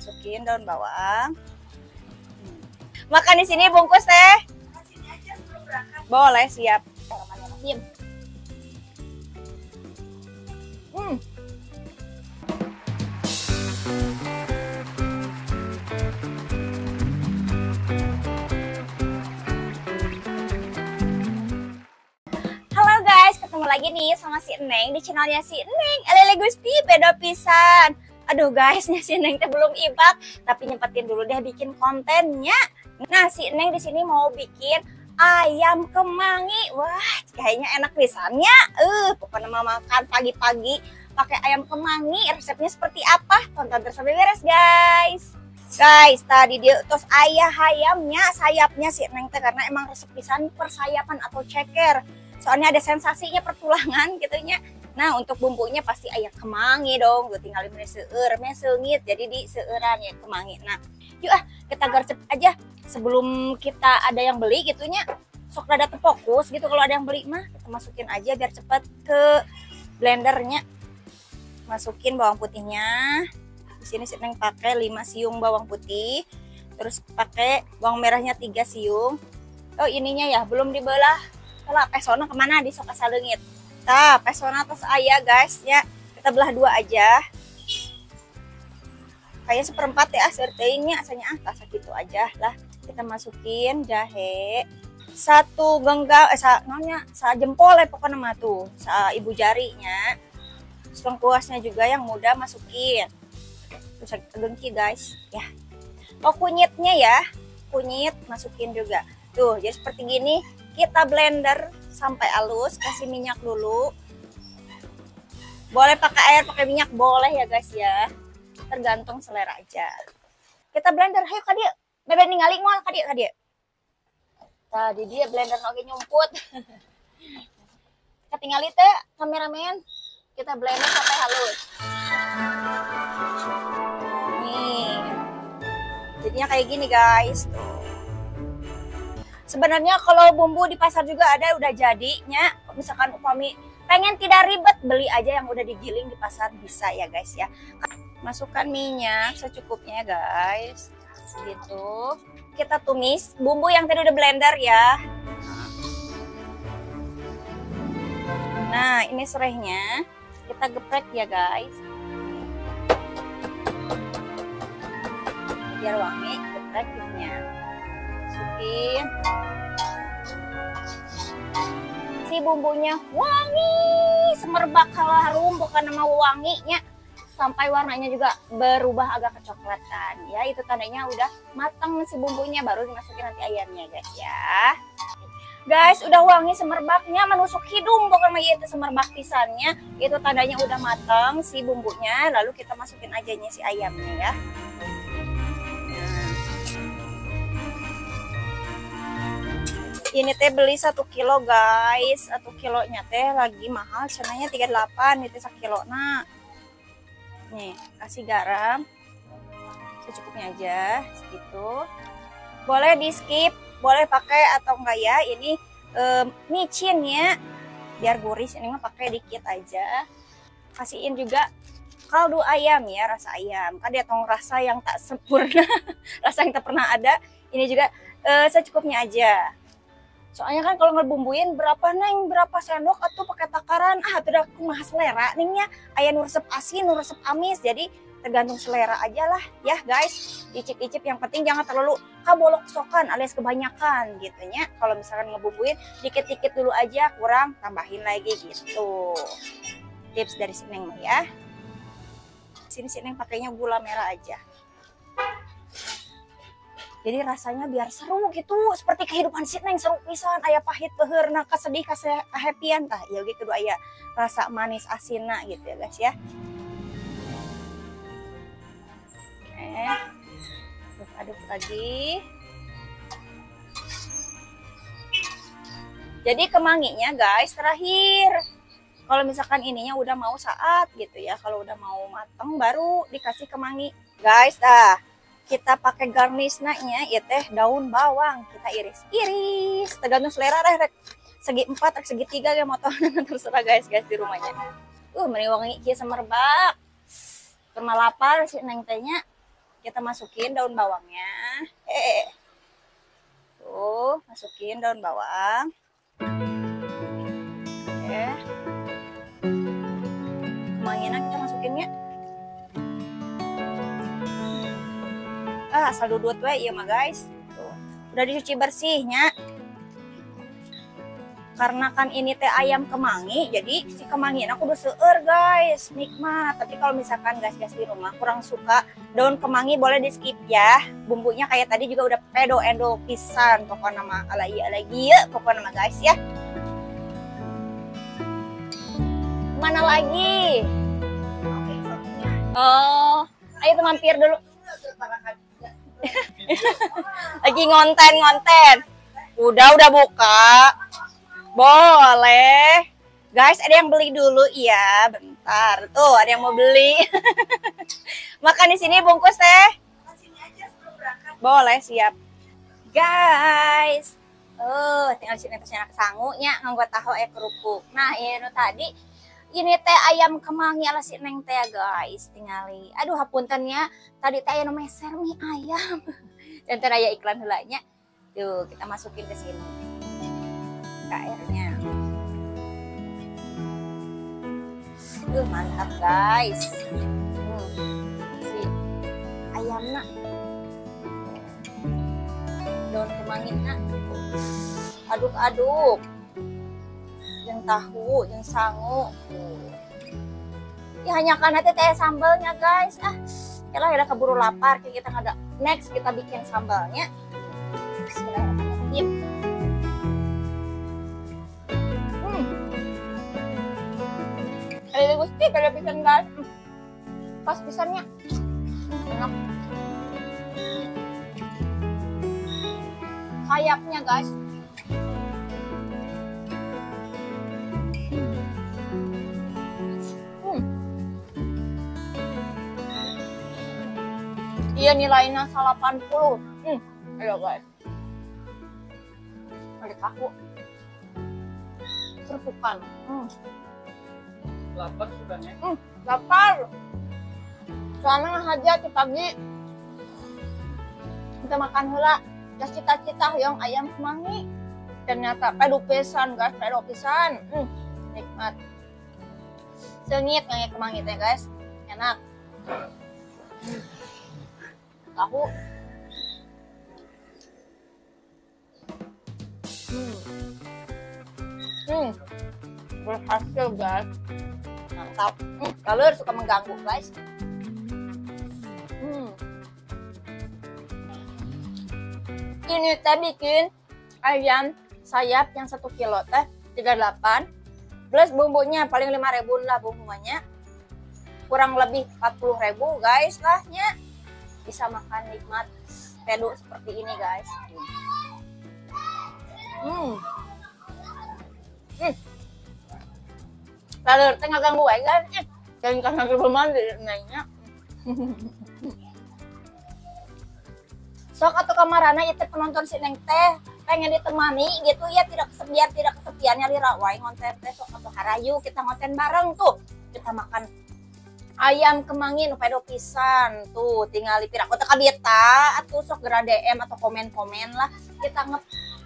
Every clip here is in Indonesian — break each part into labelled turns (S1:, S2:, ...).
S1: masukin daun bawang Hmm. makan di sini bungkus teh boleh siap. Hmm. Halo guys, ketemu lagi nih sama si Neng di channelnya si Neng. Elele Gusti, beda pisan. Aduh guys, si Neng teh belum ibak, tapi nyempetin dulu deh bikin kontennya. Nah, si Neng di sini mau bikin ayam kemangi. Wah, kayaknya enak pisannya. Eh, uh, pokoknya mau makan pagi-pagi pakai ayam kemangi. Resepnya seperti apa? Tonton terus sampai beres, guys. Guys, tadi dia terus ayah ayamnya sayapnya si Neng teh karena emang resep pisan persayapan atau ceker. Soalnya ada sensasinya pertulangan gitu nya. Nah, untuk bumbunya pasti ayam kemangi dong. Gue tinggal ini seur, sengit. Jadi di seuran ya kemangi. Nah, yuk ah kita garcep aja. Sebelum kita ada yang beli gitunya sok rada terfokus gitu. Kalau ada yang beli mah kita masukin aja biar cepet ke blendernya. Masukin bawang putihnya. Di sini Neng pakai 5 siung bawang putih. Terus pakai bawang merahnya 3 siung. Oh ininya ya belum dibelah. Kalau pesona ke mana? Di sok salengit nah pesona terus ayah guys. Ya kita belah dua aja. Kayak seperempat ya sertainya asalnya tak gitu aja lah. Kita masukin jahe. Satu genggam eh sa, namanya sa jempol ya pokoknya mah tuh. Sa ibu jarinya. Lengkuasnya juga yang mudah masukin. Terus gengki guys. Ya. Oh kunyitnya ya. Kunyit masukin juga. Tuh jadi seperti gini kita blender sampai halus kasih minyak dulu. Boleh pakai air pakai minyak boleh ya guys ya. Tergantung selera aja. Kita blender ayo kadia bebek ningali ngol kadia kadia tadi dia blender lagi nyumput. Ketinggalan teh kameramen. Kita blender sampai halus. Nih. Jadinya kayak gini guys. Tuh sebenarnya kalau bumbu di pasar juga ada udah jadinya misalkan upami pengen tidak ribet beli aja yang udah digiling di pasar bisa ya guys ya. Masukkan minyak secukupnya guys. Segitu kita tumis bumbu yang tadi udah blender ya. Nah ini serehnya. Kita geprek ya guys. Biar wangi gepreknya masukin si bumbunya wangi semerbak kalau harum bukan nama wanginya. Sampai warnanya juga berubah agak kecoklatan. Ya itu tandanya udah matang si bumbunya baru dimasukin nanti ayamnya guys ya. Guys udah wangi semerbaknya menusuk hidung bukan lagi itu semerbak pisannya. Itu tandanya udah matang si bumbunya lalu kita masukin aja si ayamnya ya ini teh beli satu kilo guys. Satu kilonya teh lagi mahal cenanya 38 itu satu kilo nah nih kasih garam. Secukupnya aja segitu. Boleh di skip boleh pakai atau enggak ya? Ini um, micin ya. Biar gurih ini mah pakai dikit aja. Kasihin juga kaldu ayam ya rasa ayam. Kan dia tong rasa yang tak sempurna rasa yang tak pernah ada. Ini juga uh, secukupnya aja soalnya kan kalau ngebumbuin berapa neng? Berapa sendok atau pakai takaran? Ah tidak mah selera ningnya ayah nuresep asin nuresep amis jadi tergantung selera aja lah. Ya guys icip-icip yang penting jangan terlalu kabolok sokan alias kebanyakan gitu ya kalau misalkan ngebumbuin dikit-dikit dulu aja kurang tambahin lagi gitu. Tips dari Sineng ya. Sini Sineng pakainya gula merah aja jadi rasanya biar seru gitu seperti kehidupan si neng seru pisan ayah pahit peher nah kesedih kasih happyan tah. Ya gitu kedua ayah rasa manis asina gitu ya guys ya. Eh aduk lagi. Jadi kemanginya guys terakhir. Kalau misalkan ininya udah mau saat gitu ya kalau udah mau mateng baru dikasih kemangi. Guys dah kita pakai garnishnya ya teh daun bawang. Kita iris-iris tergantung selera deh rek segi empat rek segi tiga ya motor. Terserah guys guys di rumahnya. Uh mending wangi kia semerbak. Karena lapar si neng tehnya. Kita masukin daun bawangnya. Eh tuh masukin daun bawang. Oke. Kemanginan kita masukinnya asal dudut we iya mah guys. Tuh udah dicuci bersihnya. Karena kan ini teh ayam kemangi jadi si kemangi aku udah seur guys. Nikmat. Tapi kalau misalkan guys-guys di rumah kurang suka daun kemangi boleh di skip ya. Bumbunya kayak tadi juga udah pedo endo pisan pokoknya nama ala iya ala iya pokoknya nama guys ya. Mana lagi? Oh. Ayo tuh mampir dulu lagi ngonten ngonten udah udah buka boleh. Guys, ada yang beli dulu iya, bentar. Tuh, ada yang mau beli. Makan di sini bungkus teh. Boleh, siap. Guys. Oh, tinggal di sini terus sangunya nganggo tahu eh kerupuk. Nah, ini tadi ini teh ayam kemangi ala si neng teh guys tingali. Aduh hapuntennya tadi teh aya meser mie ayam. Dan teh aya iklan hulanya tuh kita masukin ke sini. Airnya Duh mantap guys. Hmm. si ayamnya. Daun kemanginnya aduk-aduk yang tahu yang sangu ya hanya karena teh sambalnya guys ah lah udah keburu lapar kita nggak ada next kita bikin sambalnya Bismillahirrahmanirrahim Lele gusti kada pisan guys. Pas pisannya. Enak. Sayapnya guys. Iya nilainya 80. Hmm. Ayo guys. Ada kaku. Serpukan. Hmm
S2: lapar sukanya
S1: hmm, lapar soalnya aja di pagi kita makan hula ya cita-cita yang ayam kemangi ternyata pedu pisan guys pedu pisan hmm, nikmat sengit kayak kemangi teh guys enak tahu. Hmm. Hmm. berhasil guys. Mantap. Hmm, kalor suka mengganggu guys. Hmm. ini teh bikin ayam sayap yang satu kilo teh 38 plus bumbunya paling 5 ribu lah bumbunya kurang lebih 40 ribu guys lahnya bisa makan nikmat pedu seperti ini guys. Hmm. Hmm. Tengah ganggu aja kan dan karena belum mandi nanya. Sok atau kamarana itu penonton si neng teh. Pengen ditemani gitu ya tidak kesepian tidak kesepian. Nyari rawai ngonten teh sok atau harayu kita ngonten bareng tuh. Kita makan ayam kemangin pedo pisan tuh tinggal di aku teka atau sok gerak DM atau komen-komen lah kita nge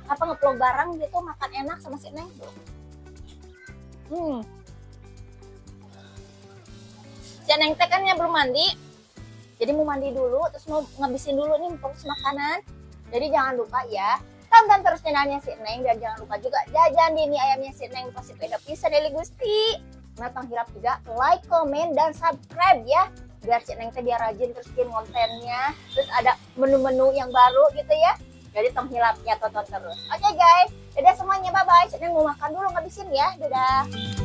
S1: apa ngeplog bareng gitu makan enak sama si neng hmm Janeng teh kan belum mandi. Jadi mau mandi dulu, terus mau ngabisin dulu nih fokus makanan. Jadi jangan lupa ya, tonton terus channelnya si Neng dan jangan lupa juga jajan di mie ayamnya si Neng pasti beda bisa dari Gusti. Nah, hirap juga like, komen, dan subscribe ya biar si Neng teh biar rajin terus bikin kontennya. Terus ada menu-menu yang baru gitu ya. Jadi hilap ya tonton terus. Oke okay, guys, dadah semuanya bye bye. Si Neng mau makan dulu ngabisin ya. Dadah.